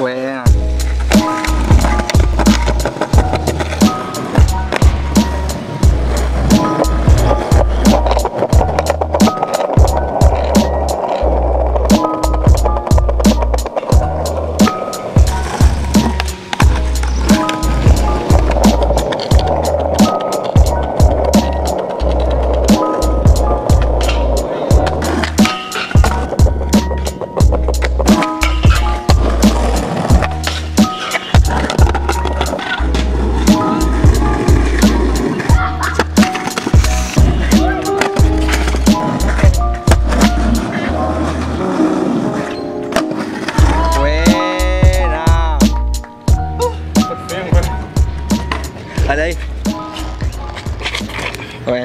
喂。Thôi đi. Quen.